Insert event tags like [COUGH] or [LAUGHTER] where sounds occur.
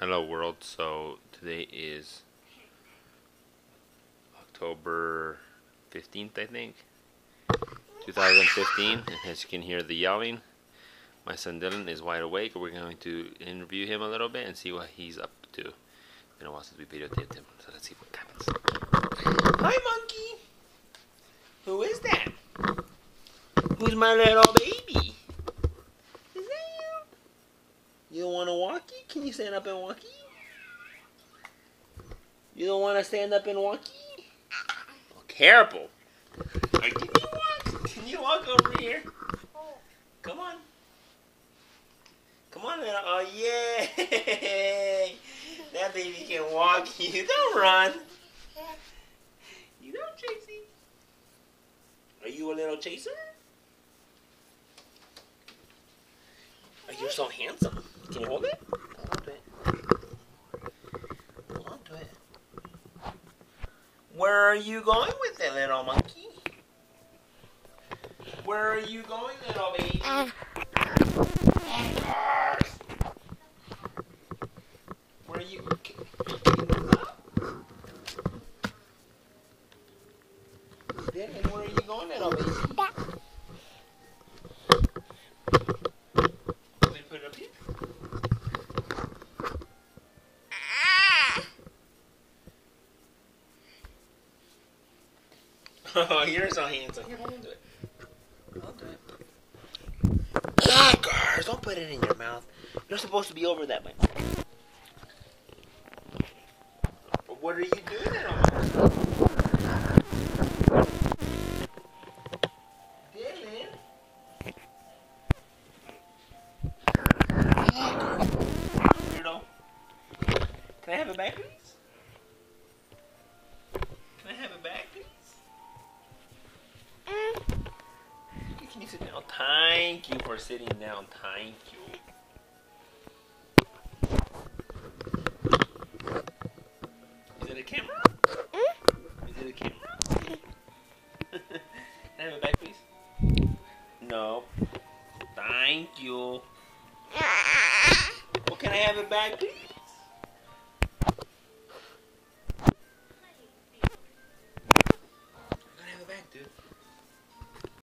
Hello world, so today is October 15th I think 2015 and as you can hear the yelling my son Dylan is wide awake we're going to interview him a little bit and see what he's up to been a while since we videotaped him so let's see what happens Hi, monkey. Who is that? Who's my little baby? Is that you? You don't want to walkie? Can you stand up and walkie? You don't want to stand up and walkie? Oh, careful. Can you walk? Can you walk over here? Come on. Come on, little. Oh, yay! [LAUGHS] That baby can walk. You [LAUGHS] don't run. You know, Tracy. Are you a little chaser? Oh, you're so handsome. Can you hold it? Hold on to it. Hold on to it. Where are you going with it, little monkey? Where are you going, little baby? Where are you? Dylan, where are you going, little baby? Want me to put it up here? [LAUGHS] Oh, you're so handsome. Here, on to it. On to it. Ah, Suckers! Don't put it in your mouth. You're supposed to be over that way. What are you doing there, Dylan? Ah, Weirdo. Can I have it back, you sit down? Thank you for sitting down. Thank you. Is it a camera? Mm-hmm. Is it a camera? [LAUGHS] Can I have it back, please? No. Thank you. Well, [LAUGHS] oh, can I have it back, please?